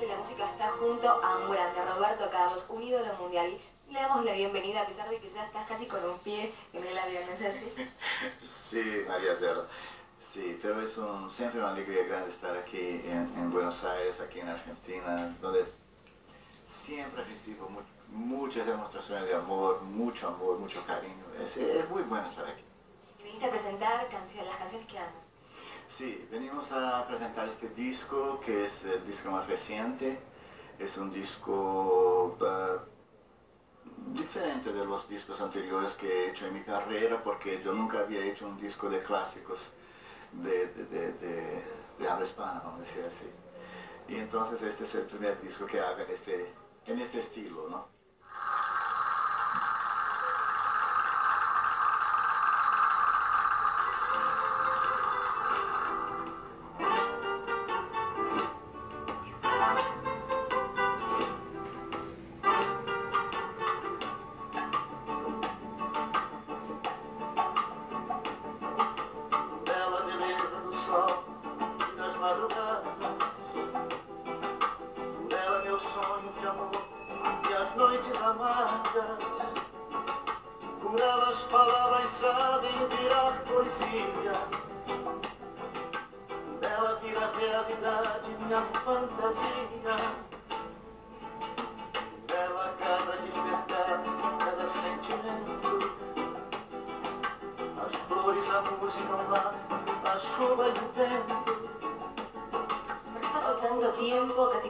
de la música está junto a un grande, Roberto Carlos, un ídolo mundial. Le damos la bienvenida a pesar de que ya estás casi con un pie en el avión, ¿no es así? Sí, María Cera. Sí, pero es un, siempre una alegría grande estar aquí en, en, Buenos Aires, aquí en Argentina, donde siempre recibo mu muchas demostraciones de amor, mucho amor, mucho cariño. Es, es muy bueno estar aquí. ¿Y viniste a presentar canciones, las canciones que amas? Sí, venimos a presentar este disco, que es el disco más reciente. Es un disco uh, diferente de los discos anteriores que he hecho en mi carrera, porque yo nunca había hecho un disco de clásicos de, de, de habla hispana, vamos a decir así. Y entonces este es el primer disco que hago en este, en este estilo, ¿no?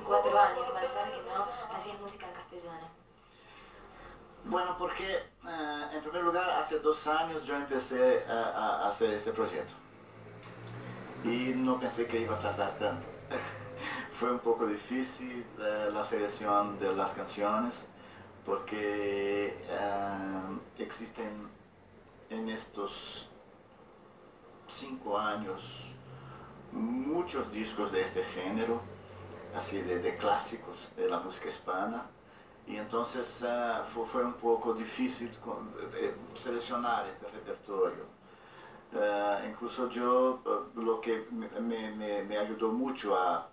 Cuatro años, pensar que no hacías música en castellano? Bueno, porque uh, en primer lugar, hace dos años yo empecé a, a, hacer este proyecto. Y no pensé que iba a tardar tanto. Fue un poco difícil uh, la selección de las canciones porque existen en estos cinco años muchos discos de este género, así de, de clásicos de la música hispana y entonces uh, fue, fue, un poco difícil seleccionar este repertorio. Uh, incluso yo, uh, lo que me, me, ayudó mucho a,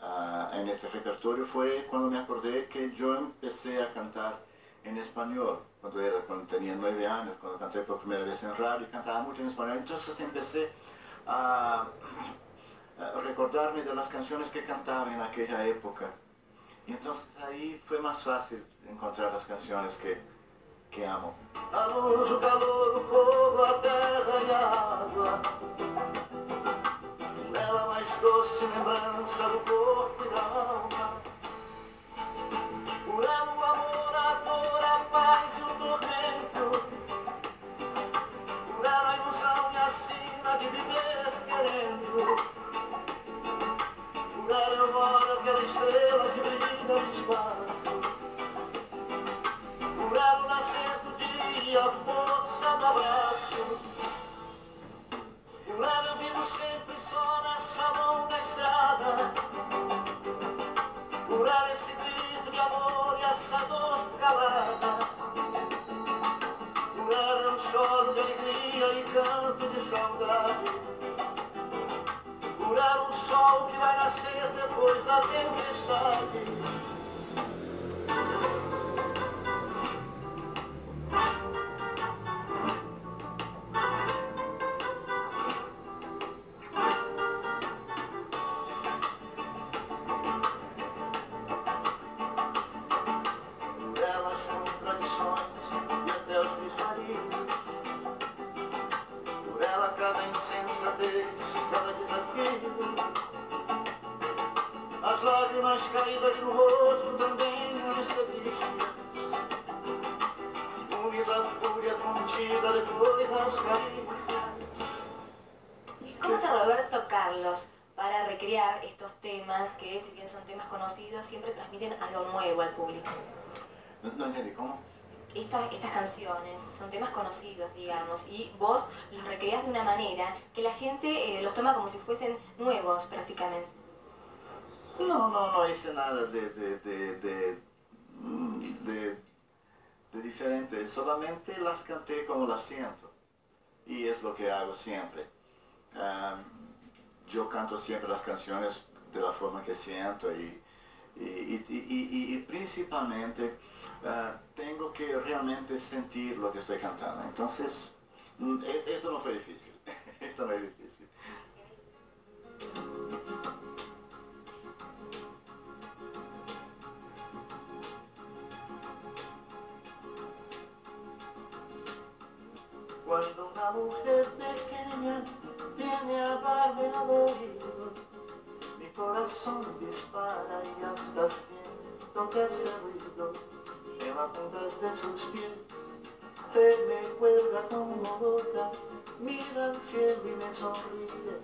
a, en este repertorio fue cuando me acordé que yo empecé a cantar en español, cuando, era, cuando tenía nueve años, cuando canté por primera vez en radio, y cantaba mucho en español. Entonces empecé a recordarme de las canciones que cantaba en aquella época. Y entonces ahí fue más fácil encontrar las canciones que, que amo. Calor, o fogo, a terra e a água Nela mais doce lembrança do corpo vai nascer depois da tempestade. ¿Cómo hace Roberto Carlos para recrear estos temas que, si bien son temas conocidos, siempre transmiten algo nuevo al público? No, no entendí, ¿cómo? Estas, estas canciones son temas conocidos, digamos, y vos los recreas de una manera que la gente eh, los toma como si fuesen nuevos prácticamente. No, no, no hice nada de, de, de, de, de, de diferente, solamente las canté como las siento. Y es lo que hago siempre. Yo canto siempre las canciones de la forma que siento y, Y, y- y- y principalmente ah, tengo que realmente sentir lo que estoy cantando. Entonces, mm, e- esto no fue difícil. esto no es difícil. Cuando una mujer pequeña viene a darme al oído, mi corazón dispara y hasta siento que ese ruido. La punta de sus pies. Se me cuelga como loca, mira al cielo y me sonríe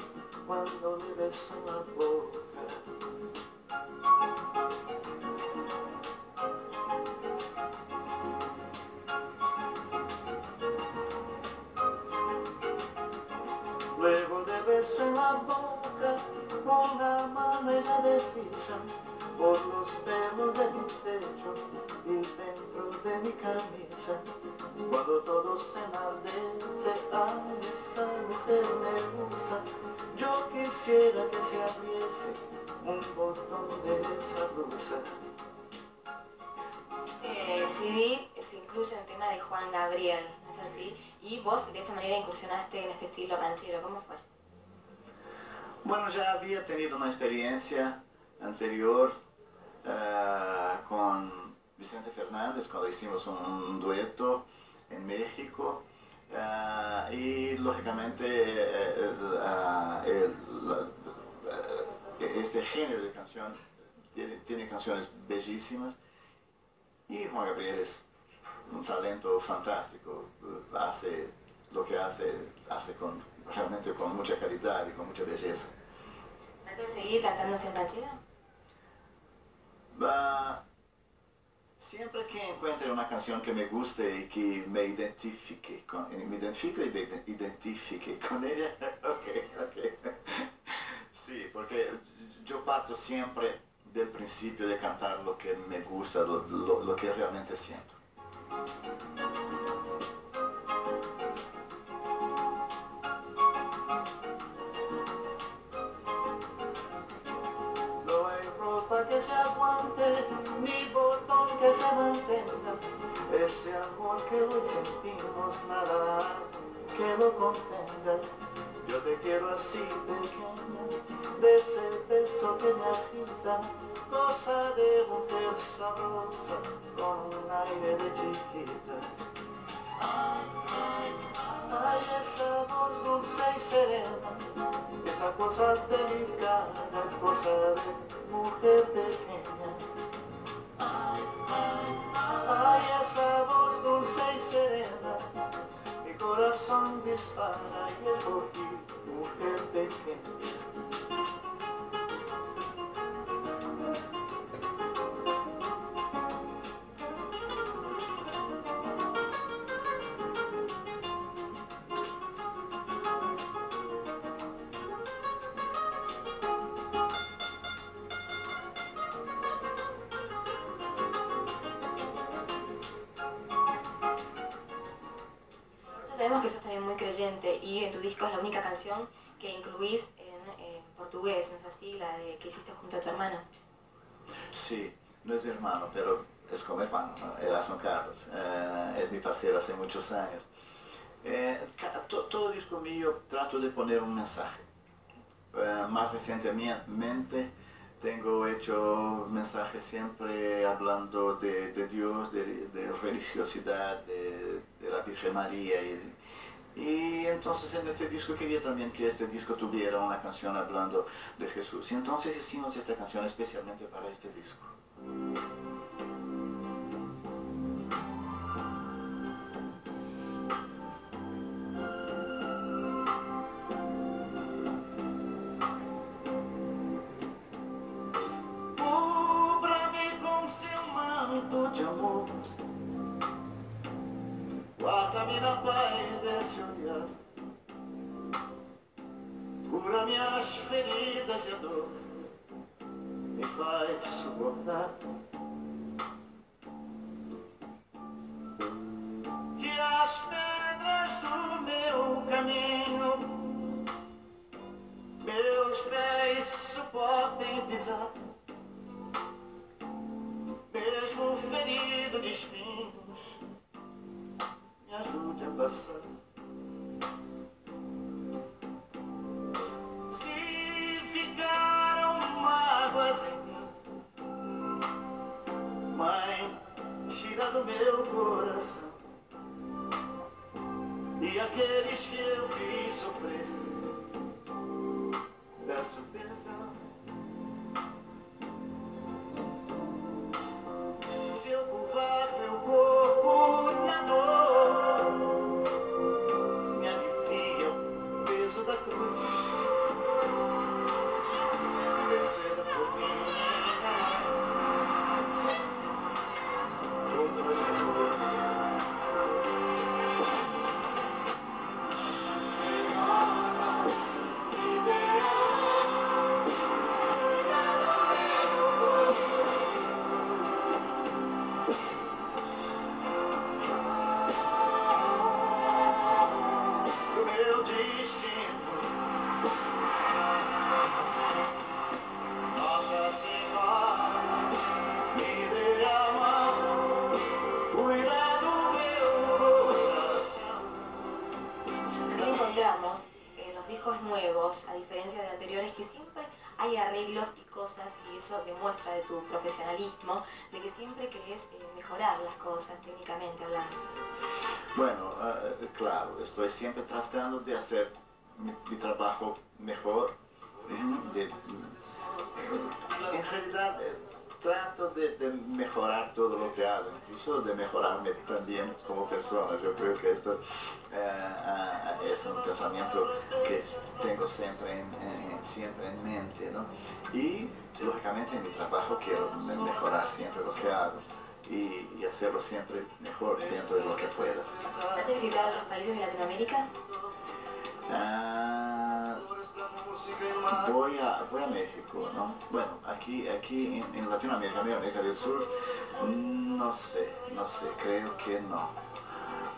cuando le beso en la boca. De mi camisa. Cuando todo se enardece, ay, esa mujer me gusta. Yo quisiera que se abriese un botón de esa blusa. Eh, CD se incluye un tema de Juan Gabriel, ¿no es así? Y vos de esta manera incursionaste en este estilo ranchero, ¿cómo fue? Bueno, ya había tenido una experiencia anterior ah, con Vicente Fernández cuando hicimos un dueto en México ah, y lógicamente eh, el, ah, eh, este género de canción tiene, tiene canciones bellísimas y Juan Gabriel es un talento fantástico, eh, hace lo que hace, hace con, realmente con mucha calidad y con mucha belleza. ¿Vas a seguir cantando ranchero? Siempre que encuentre una canción que me guste y que me identifique con, eh, me identifico y de- identifique con ella, ok, ok. Sí, porque yo parto siempre del principio de cantar lo que me gusta, lo- lo que realmente siento. Ese amor que hoy sentimos, nada que lo contenga. Yo te quiero así pequeña, de ese beso que me agita, cosa de mujer sabrosa, con un aire de chiquita. Ay, esa voz dulce y serena, esa cosa delicada, cosa de mujer pequeña. Ay, esa voz dulce y serena, mi corazón dispara y es por ti, mujer pequeña. Sabemos que sos también muy creyente y en tu disco es la única canción que incluís en, portugués, ¿no es así? La de que hiciste junto a tu hermano. Sí, no es mi hermano, pero es como hermano, ¿no? Erasmo Carlos. Eh, es mi parcero hace muchos años. Eh, to- todo disco mío trato de poner un mensaje. Eh, más recientemente tengo hecho mensajes siempre hablando de, de Dios, de, de religiosidad, de, de la Virgen María. Y, y entonces en este disco quería también que este disco tuviera una canción hablando de Jesús. Y entonces hicimos esta canción especialmente para este disco. Guarda-me na paz desse olhar Cura minhas feridas e a dor Me faz suportar do nuevos, a diferencia de anteriores, que siempre hay arreglos y cosas, y eso demuestra de tu profesionalismo, de que siempre querés eh, mejorar las cosas técnicamente hablando. Bueno, eh, claro, estoy siempre tratando de hacer mi, trabajo mejor. de- en realidad, eh, trato de, mejorar todo lo que hago, incluso de mejorarme también como persona. Yo creo que esto eh, es un pensamiento que tengo siempre en, siempre en mente, ¿no? Y lógicamente en mi trabajo quiero me- mejorar siempre lo que hago y, y hacerlo siempre mejor dentro de lo que pueda. ¿Has visitado otros países de Latinoamérica? Ah, voy, a, voy a México, ¿no? Bueno, aquí, aquí en, en Latinoamérica, en América del Sur, no sé, no sé, creo que no.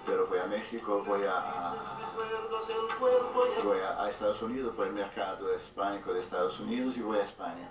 Pero voy a México, voy a, a- voy a, a Estados Unidos, por el mercado hispánico de Estados Unidos y voy a España.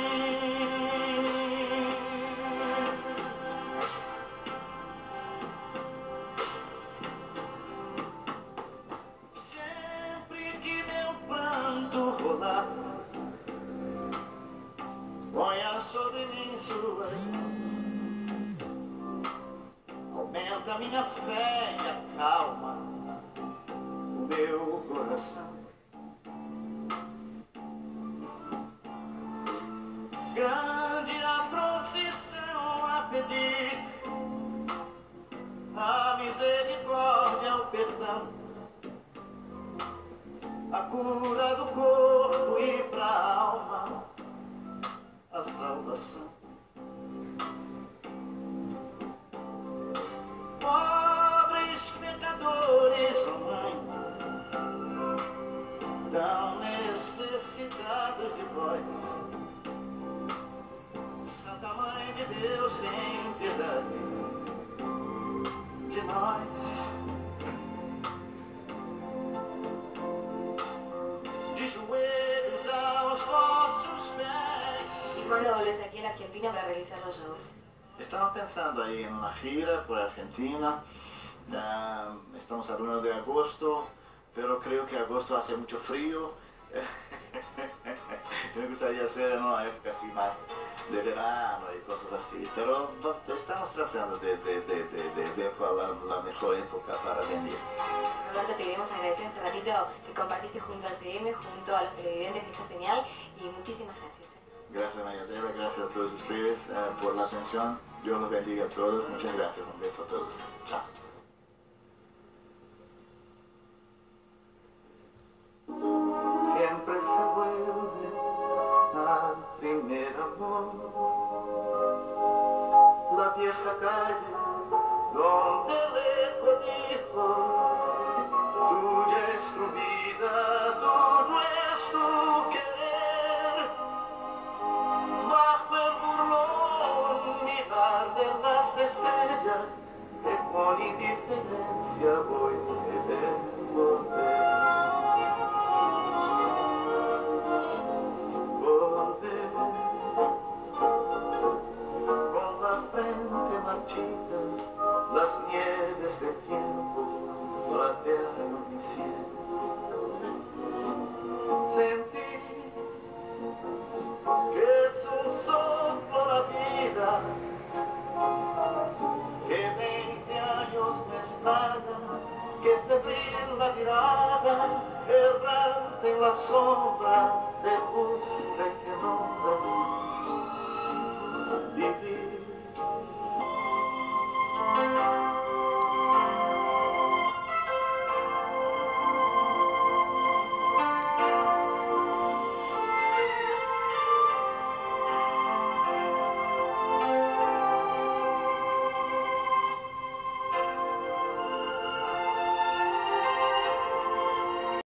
força Deus, tem piedade de nós. de joelhos aos vossos pés. ¿Y cuándo volvés aquí a la Argentina para realizar los shows? Estamos pensando ahí en una gira por Argentina. Ah, estamos hablando de agosto, pero creo que agosto hace mucho frío. Me gustaría hacer en una época así más de verano y cosas así, pero estamos tratando de, de, de, de, de ver cuál es la, mejor época para venir. Roberto, te queremos agradecer este ratito que compartiste junto al CM, junto a los televidentes de esta señal y muchísimas gracias. Gracias María gracias a todos ustedes eh, por la atención. Dios los bendiga a todos. Muchas gracias. Un beso a todos. Chao. La vieja calle donde lejos dijo la sombra de tus legión